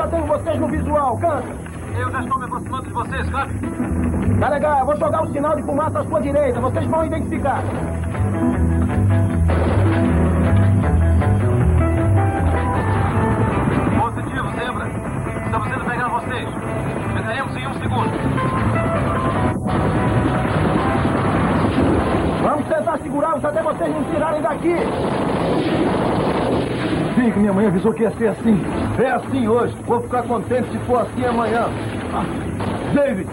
Mantenho vocês no visual. Canta. Eu já estou me aproximando de vocês, claro. Tá legal. Eu vou jogar o sinal de fumaça à sua direita. Vocês vão identificar. Positivo, Zebra. Estamos indo pegar vocês. Chegaremos em um segundo. Vamos tentar segurá-los até vocês nos tirarem daqui. Sim, que minha mãe avisou que ia ser assim. É assim hoje. Vou ficar contente se for assim amanhã. Ah, David!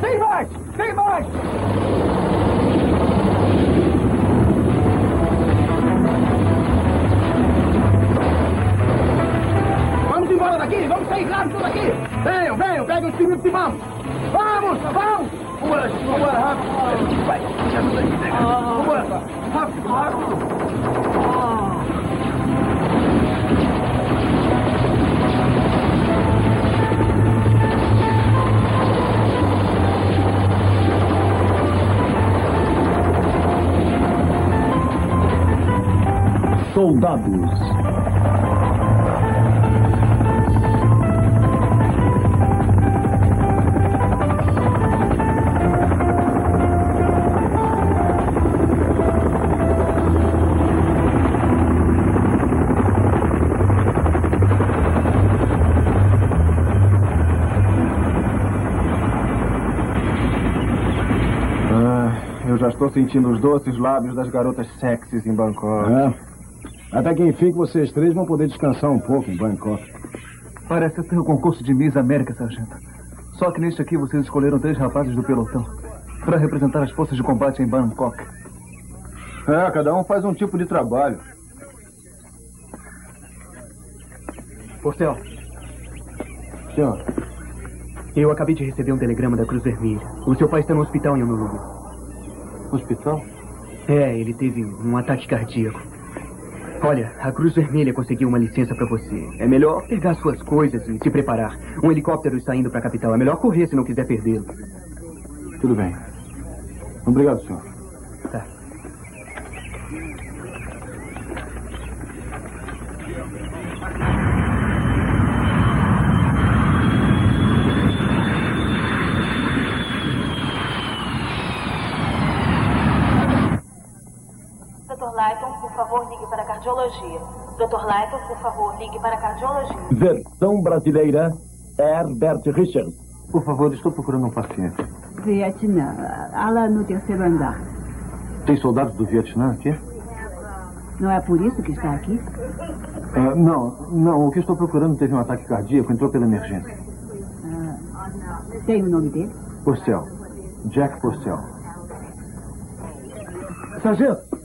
Tem mais! Tem mais! Vamos embora daqui! Vamos sair rápido daqui! Venham, venham! Peguem os pinitos e vamos! Vamos! Vamos! Gente, vambora, rápido. Vambora, rápido, rápido. Soldados. Ah, eu já estou sentindo os doces lábios das garotas sexys em Bangkok. É. Até que enfim que vocês três vão poder descansar um pouco em Bangkok. Parece até o concurso de Miss América, sargento. Só que neste aqui vocês escolheram três rapazes do pelotão para representar as forças de combate em Bangkok. É, cada um faz um tipo de trabalho. Porcel, Senhor, eu acabei de receber um telegrama da Cruz Vermelha. O seu pai está no hospital em Honolulu. hospital? É, ele teve um ataque cardíaco. Olha, a Cruz Vermelha conseguiu uma licença para você. É melhor pegar suas coisas e se preparar. Um helicóptero está indo para a capital. É melhor correr se não quiser perdê-lo. Tudo bem. Obrigado, senhor. Tá. Dr. Lighton, por favor, ligue para a cardiologia. Dr. Lighton, por favor, ligue para a cardiologia. Versão brasileira, Herbert Richards. Por favor, estou procurando um paciente. Vietnã, lá no terceiro andar. Tem soldados do Vietnã aqui? Não é por isso que está aqui? Ah, não, não. O que estou procurando teve um ataque cardíaco, entrou pela emergência. Tem o nome dele? Porcel. Jack Porcel. Sargento!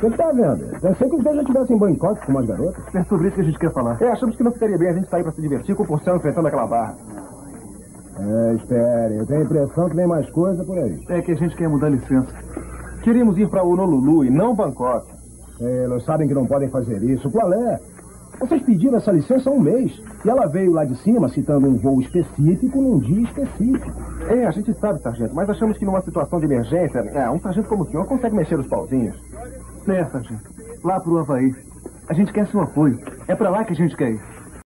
Você tá vendo? Pensei que os dois já estivessem em Bangkok com umas garotas. É sobre isso que a gente quer falar. É, achamos que não ficaria bem a gente sair para se divertir com o Porcel enfrentando aquela barra. É, espere. Eu tenho a impressão que vem mais coisa por aí. É que a gente quer mudar licença. Queríamos ir para Honolulu e não Bangkok. Eles sabem que não podem fazer isso. Qual é? Vocês pediram essa licença há um mês. E ela veio lá de cima citando um voo específico num dia específico. É, a gente sabe, sargento, mas achamos que numa situação de emergência, é, um sargento como o senhor consegue mexer os pauzinhos. É, sargento. Lá pro Havaí. A gente quer seu apoio. É pra lá que a gente quer ir.